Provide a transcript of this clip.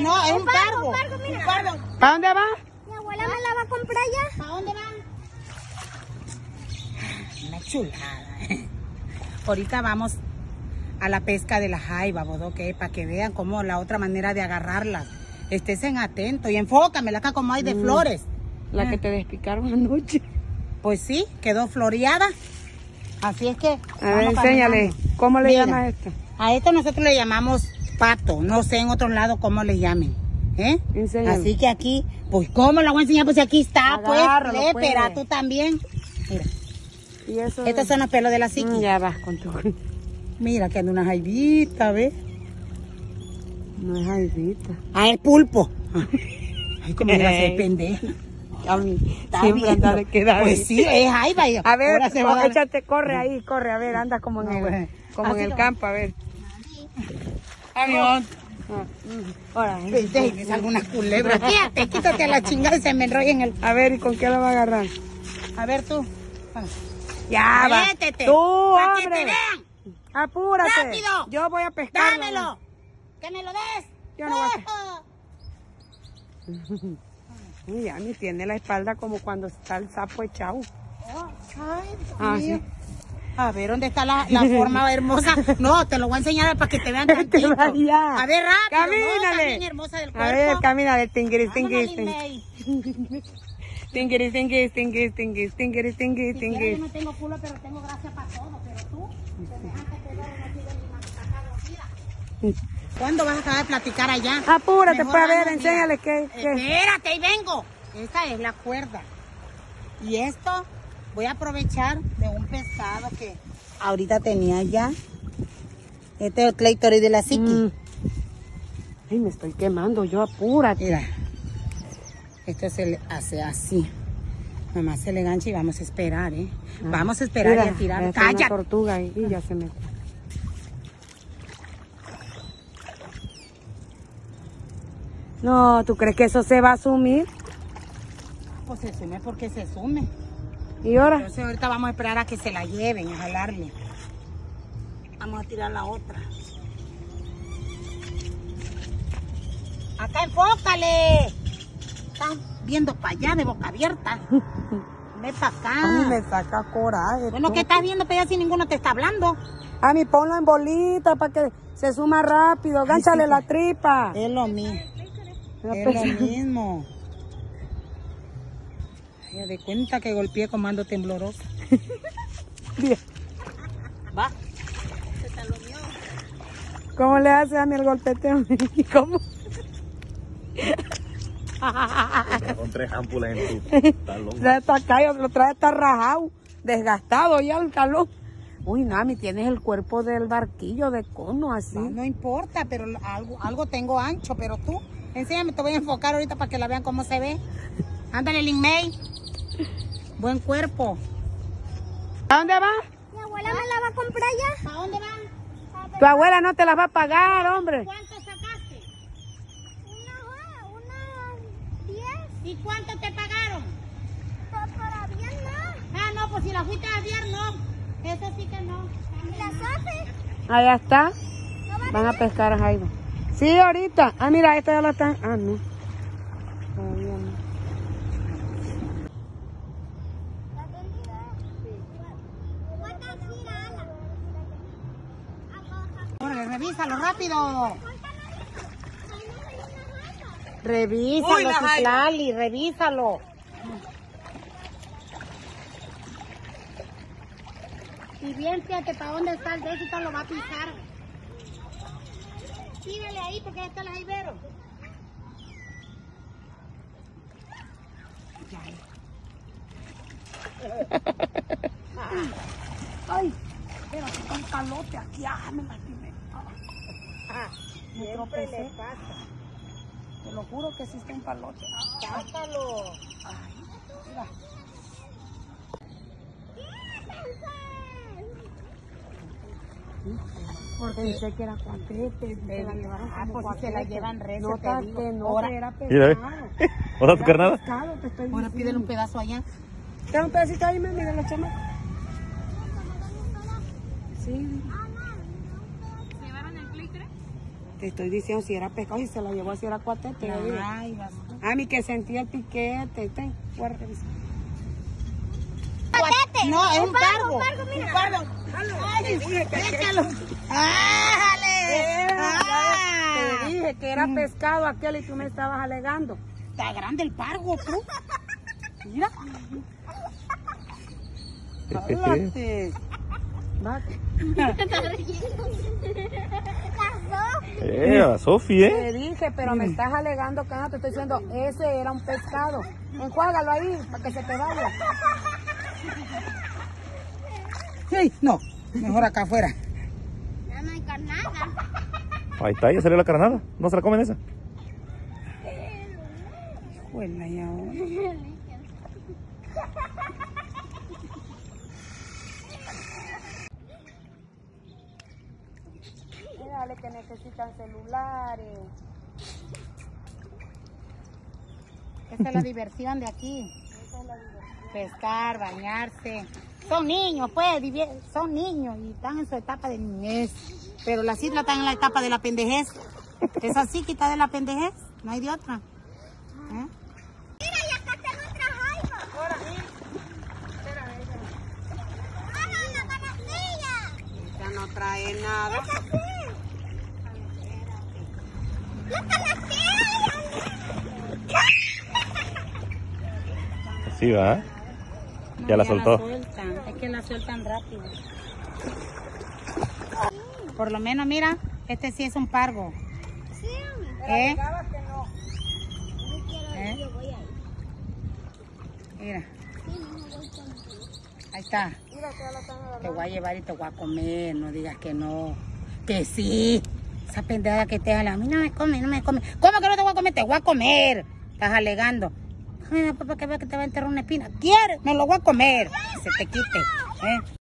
No, es un pargo, un pargo, mira. Un pargo. ¿Para dónde va? Mi abuela me la va a comprar ya. ¿Para dónde van? Una chulada. Ahorita vamos a la pesca de la jaiba, ¿ok? Para que vean cómo la otra manera de agarrarlas. Estén atentos y enfócamela acá como hay de flores. La que te despicaron anoche. Pues sí, quedó floreada. Así es que. A ver, enséñale. ¿Cómo le Mira, llamas esto? A esto nosotros le llamamos pato. No sé en otro lado cómo le llamen. ¿Eh? Así que aquí, pues, ¿cómo la voy a enseñar? Pues aquí está, Agárralo, pues. pues. Espera, tú también. Mira, Y eso. estos son los pelos de la psiqui. Mm, Ya vas con tu. Mira, que anda una jaivita, ¿ves? No es jaivita. Ah, el pulpo. Ay, cómo me va a pendeja. A mí siempre anda de quedar. Pues sí, es jaiba. A ver, ahora se va a dar- échate, corre ahí, corre, a ver, anda como en No, el, bueno. como en el campo, a ver. Avión. Ahora, Viste, y me salgo una culebra. Quítate, quítate a la chingada y se me enrolla en el... a ver, ¿y con qué la va a agarrar? A ver tú. Ya va. Métete. Tú, Pa' que te hombre. vean. Apúrate. ¡Rápido! Yo voy a pescar. ¡Dámelo! ¡Que me lo des! Yo no voy a-. Uy, ya ni tiene la espalda como cuando está el sapo echado. Ay, Dios Ah, mío. sí. A ver, ¿dónde está la, la forma hermosa? No, te lo voy a enseñar para que te vean tantito. A ver, rápido. No, Camínale. bien hermosa del A cuerpo. ver, camínale, tinguiris, tinguiris, tinguiris. Tinguiris, tinguiris, tinguiris, tinguiris, tinguiris, tinguiris, yo no tengo culo, pero tengo gracia para todo. Pero tú, que no sirve ni más sacarlo. Mira. ¿Cuándo vas a acabar de platicar allá? Apúrate, Mejor pues, a ver, enséñale qué, qué. Espérate, ahí vengo. Esta es la cuerda. Y esto voy a aprovechar de un pescado que ahorita tenía ya. Este es el cleitori de la psiqui. Mm. Ay, me estoy quemando, yo apúrate. Mira, esto se le hace así. Mamá se le gancha y vamos a esperar, ¿eh? Vamos a esperar Mira, y a tirar. ¡Calla! tortuga y ya se me... No, ¿tú crees que eso se va a sumir? Pues se sume porque se sume. ¿Y ahora? Entonces ahorita vamos a esperar a que se la lleven, a jalarle. Vamos a tirar la otra. Acá enfócale. Están viendo para allá de boca abierta. Ve para A mí me acá. saca coraje. Bueno, tú. ¿qué estás viendo para allá si ninguno te está hablando? A mí ponlo en bolita para que se suma rápido. Gánchale la tripa. Es lo mismo. La Es lo mismo. Ay, de cuenta que golpeé con mando tembloroso. Bien. Va. ¿Cómo le hace a mí el golpeteo? ¿Cómo? Con tres ámpulas en tu talón. Trae hasta acá, y lo trae hasta rajado, desgastado ya el calor. Uy, Nami, tienes el cuerpo del barquillo de cono así. No, no importa, pero algo, algo tengo ancho, pero tú, enséñame, te voy a enfocar ahorita para que la vean cómo se ve. Ándale, Lin May. Buen cuerpo. ¿A dónde va? Mi abuela me la va a comprar ya. ¿Para dónde van? Tu abuela no te las va a pagar, hombre. ¿Cuánto sacaste? Una, una, diez. ¿Y cuánto te pagaron? Pero todavía no. Ah, no, pues si la fuiste a aviar, no. Eso sí que no. ¿Y la Sofi? Allá está. ¿No va Van a pescar a Jairo. Sí, ahorita. Ah, mira, esta ya la están. Ah, no. Revísalo rápido. Revísalo, Uy, la. Citlali, revísalo. Y bien, fíjate para dónde está el de eso, lo va a pisar. Tírale ahí porque ahí está el jaibero. Ay, pero un palote aquí, ah, me. Ah, me tropecé. Te lo juro que existe un palote. Sácalo. Ay, mira. Porque Pensé que era cuatete. Se la llevaron Ah, como pues si se la cuatete. llevan recio, No, te digo. no, Ahora- era pescado. ¿Hola tu carnada? pescado, te estoy Ahora pídele un pedazo allá. ¿Quieres un pedacito ahí, mami, de la chama? Sí. Te estoy diciendo si era pescado y se la llevó si era cuatete. Ay, vas. A mí que sentía el piquete. Guarda. Patete. No, es un pargo, pargo. un pargo, mira. Un pargo. Ay, déjalo. ¡Ájale! Ah. Te dije que era pescado aquel y tú me estabas alegando. Está grande el pargo, tú. Mira. Háblate. Va. Eh, Sofi, ¿eh? Te dije, pero me estás alegando que no te estoy diciendo, ese era un pescado. Enjuágalo ahí para que se te vaya. Sí, no. Mejor acá afuera. Ya no hay carnada. Ahí está, ya salió la carnada. ¿No se la comen esa? Huela ya. Dale que necesitan celulares. Esa es la diversión de aquí. Pescar, bañarse. Son niños, pues, son niños y están en su etapa de niñez. Pero las islas están en la etapa de la pendejez. Es así, quita de la pendejez. No hay de otra. ¿Eh? Mira, y acá tengo otra jaiba. Ahora sí. ¡Haga una canastilla! Ya no trae nada. ¡Esa sí! ¡La va. No, Ya la soltó. sueltan. Es que la sueltan rápido. Por lo menos, mira, este sí es un pargo. Sí, hombre. ¿Eh? que no. Yo quiero ¿Eh? yo voy ahí. Mira, Sí, no me voy ahí está. Mira que ya la están agarrando. Te voy a llevar y te voy a comer, no digas que no. Que sí. Esa pendeja que te jala, a mí no me come, no me come. ¿Cómo que no te voy a comer? Te voy a comer. Estás alegando. Ay, papá, que vea que te va a enterrar una espina. ¿Quieres? Me lo voy a comer. Se te quite. ¿eh?